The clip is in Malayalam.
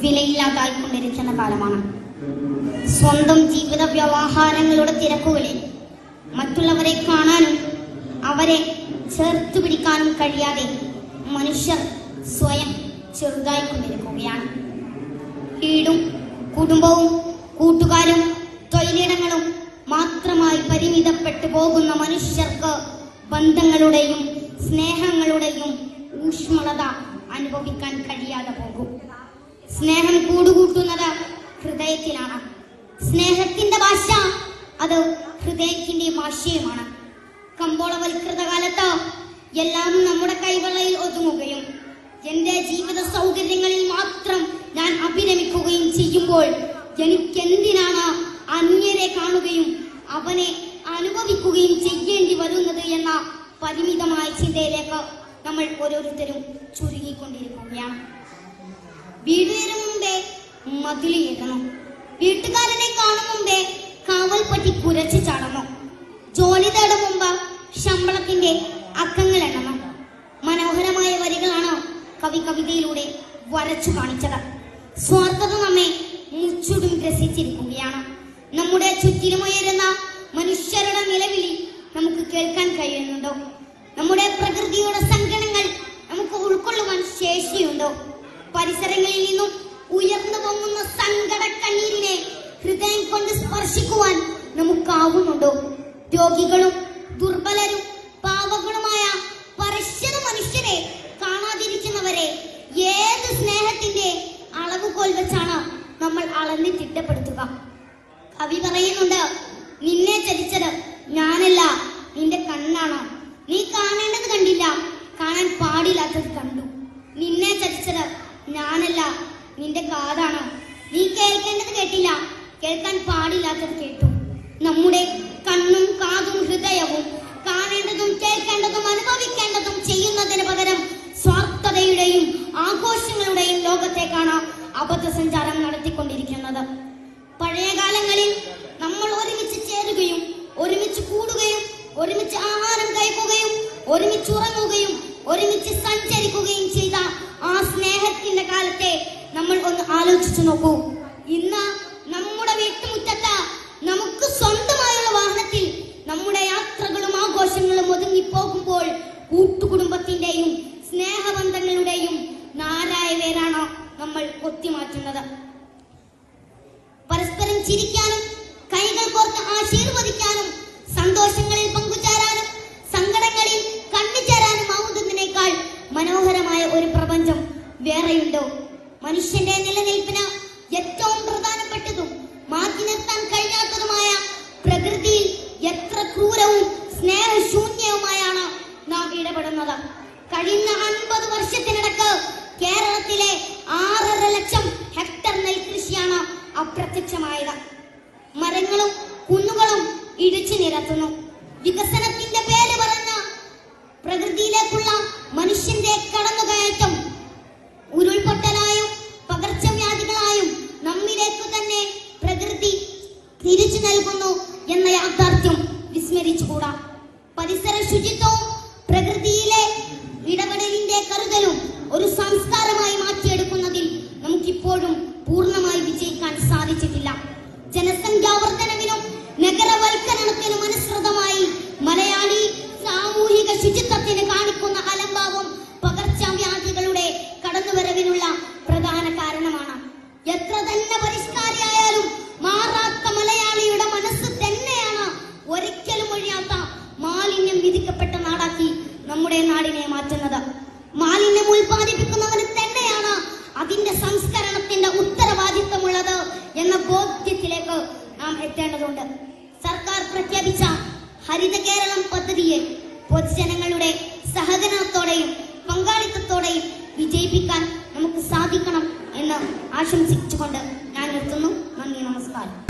വിലയില്ലാതായിക്കൊണ്ടിരിക്കുന്ന കാലമാണ്. സ്വന്തം ജീവിത വ്യവഹാരങ്ങളുടെ തിരക്കുകളിൽ മറ്റുള്ളവരെ കാണാനും അവരെ ചേർത്ത് പിടിക്കാനും കഴിയാതെ മനുഷ്യർ സ്വയം ചെറുതായിക്കൊണ്ടിരിക്കുകയാണ് വീടും കുടുംബവും കൂട്ടുകാരും തൊഴിലിടങ്ങളും മാത്രമായി പരിമിതപ്പെട്ടു പോകുന്ന മനുഷ്യർക്ക് ബന്ധങ്ങളുടെയും സ്നേഹങ്ങളുടെയും ഊഷ്മളത അനുഭവിക്കാൻ കഴിയാതെ പോകും. സ്നേഹം കൂടുകൂട്ടുന്നത് ഹൃദയത്തിലാണ്. സ്നേഹത്തിന്റെ ഭാഷ അത് ഹൃദയത്തിന്റെ ഭാഷയുമാണ് കമ്പോളവൽകൃത കാലത്ത് എല്ലാം നമ്മുടെ കൈവെള്ളയിൽ ഒതുങ്ങുകയും എന്റെ ജീവിത സൗകര്യങ്ങളിൽ മാത്രം ഞാൻ അഭിരമിക്കുകയും ചെയ്യുമ്പോൾ എനിക്കെന്തിനാണ് അന്യരെ കാണുകയും അവനെ അനുഭവിക്കുകയും ചെയ്യേണ്ടി വരുന്നത് എന്ന പരിമിതമായ ചിന്തയിലേക്ക് നമ്മൾ ഓരോരുത്തരും ചുരുങ്ങിക്കൊണ്ടിരിക്കുകയാണ്. വീട് വരും മുമ്പേ മതിലിയേറ്റണം വീട്ടുകാരനെ കാണും മുമ്പേ കാവൽ പറ്റി കുരച്ച് ചാടണം ജോലി തേടും മുമ്പ് ശമ്പളത്തിന്റെ അക്കങ്ങൾ എണ്ണണം. മനോഹരമായ വരികളാണ് കവി കവിതയിലൂടെ വരച്ചു കാണിച്ചത്. സ്വാർത്ഥത നമ്മെ മുച്ചുടും ഗ്രസിച്ചിരിക്കുകയാണ്. നമ്മുടെ ചുറ്റിലുമുയരുന്ന മനുഷ്യരുടെ നിലവിളി നമുക്ക് കേൾക്കാൻ കഴിയുന്നുണ്ടോ? നമ്മുടെ പ്രകൃതിയുടെ സങ്കടങ്ങൾ നമുക്ക് ഉൾക്കൊള്ളുവാൻ ശേഷിയുണ്ടോ? പരിസരങ്ങളിൽ നിന്നും ഉയർന്നു പൊങ്ങുന്ന സങ്കട കണ്ണീരിനെ ഹൃദയം കൊണ്ട് സ്പർശിക്കുവാൻ നമുക്കാവുന്നുണ്ടോ? രോഗികളും ദുർബലരും പാവങ്ങളുമായ പരശ്വത മനുഷ്യരെ കാണാതിരിക്കുന്നവരെ ഏത് സ്നേഹത്തിന്റെ അളവുകോൽ വെച്ചാണ് നമ്മൾ അളന്ന് തിട്ടപ്പെടുത്തുക കവി പറയുന്നുണ്ട് നിന്നെ ചതിച്ചത് ഞാനല്ല നിന്റെ കണ്ണാണ്. നീ കാണേണ്ടത് കണ്ടില്ല കാണാൻ പാടില്ലാത്തത് കണ്ടു. നിന്നെ നിന്റെ കാതാണോ. നീ കേൾക്കേണ്ടത് കേട്ടില്ല. കേൾക്കാൻ പാടില്ലാത്തത് കേട്ടു. നമ്മുടെ കണ്ണും കാതും ഹൃദയവും കാണേണ്ടതും കേൾക്കേണ്ടതും അനുഭവിക്കേണ്ടതും ചെയ്യുന്നതിന് പകരം സ്വാർത്ഥതയുടെയും ആഘോഷങ്ങളുടെയും ലോകത്തേക്കാണ് അബദ്ധസഞ്ചാരം നടത്തിക്കൊണ്ടിരിക്കുന്നത്. പഴയ കാലങ്ങളിൽ നമ്മൾ ഒരുമിച്ച് ചേരുകയും ഒരുമിച്ച് കൂടുകയും ഒരുമിച്ച് ആഹാരം കഴിക്കുകയും ഒരുമിച്ച് ഉറങ്ങുകയും ഒരുമിച്ച് സഞ്ചരിക്കുകയും ചെയ്ത ആ സ്നേഹത്തിന്റെ ആലോചിച്ചു നോക്കൂ. ഇന്ന് നമ്മുടെ വീട്ടുമുറ്റത്ത് നമുക്ക് സ്വന്തമായുള്ള വാഹനത്തിൽ നമ്മുടെ യാത്രകളും ആഘോഷങ്ങളും ഒതുങ്ങി പോകുമ്പോൾ കൂട്ടുകുടുംബത്തിന്റെയും സ്നേഹബന്ധങ്ങളുടെയും നാരായ പേരാണോ നമ്മൾ കൊത്തിമാറ്റുന്നത്. പരസ്പരം ചിരിക്കാനും കൈകൾ കോർത്ത് ആശീർവദിക്കാനും സന്തോഷങ്ങളിൽ പങ്കുചേരാനും സങ്കടങ്ങളിൽ കണ്ണുചേരാനും ആവുന്നതിനേക്കാൾ മനോഹരമായ ഒരു പ്രപഞ്ചം വേറെയുണ്ടോ? മനുഷ്യന്റെ നിലനിൽപ്പിന് ഏറ്റവും പ്രധാനപ്പെട്ടതും മാറ്റി നിർത്താൻ കഴിയാത്തതുമായ പ്രകൃതിയിൽ എത്ര ക്രൂരവും സ്നേഹശൂന്യവുമായാണ് നാം ഇടപെടുന്നത്. കഴിഞ്ഞ അൻപത് വർഷത്തിനിടക്ക് കേരളത്തിലെ ആറര ലക്ഷം ഹെക്ടർ നെൽകൃഷിയാണ് അപ്രത്യക്ഷമായത്. മരങ്ങളും കുന്നുകളും ഇടിച്ചു നിരത്തുന്നു. വികസനത്തിന്റെ എന്ന യാഥാർത്ഥ്യം വിസ്മരിച്ചുകൂടാ പരിസര ശുചിത്വവും പ്രകൃതിയിലെ ഇടപെടലിന്റെ കരുതലും ഒരു സംസ്കാരമായി മാറ്റിയെടുക്കുന്നതിൽ നമുക്കിപ്പോഴും പൂർണമായി വിജയിക്കാൻ സാധിച്ചിട്ടില്ല. ജനസംഖ്യാവർദ്ധനവിനും നഗരവൽക്കരണത്തിനും അനുസൃതമായി മലയാളി സാമൂഹിക ശുചിത്വത്തിന് കാണിക്കുന്ന എന്ന ബോധ്യത്തിലേക്ക് നാം എത്തേണ്ടതുണ്ട്. സർക്കാർ പ്രഖ്യാപിച്ച ഹരിത കേരളം പദ്ധതിയെ പൊതുജനങ്ങളുടെ സഹകരണത്തോടെയും പങ്കാളിത്തത്തോടെയും വിജയിപ്പിക്കാൻ നമുക്ക് സാധിക്കണം എന്ന് ആശംസിച്ചുകൊണ്ട് ഞാൻ നിർത്തുന്നു. നന്ദി നമസ്കാരം.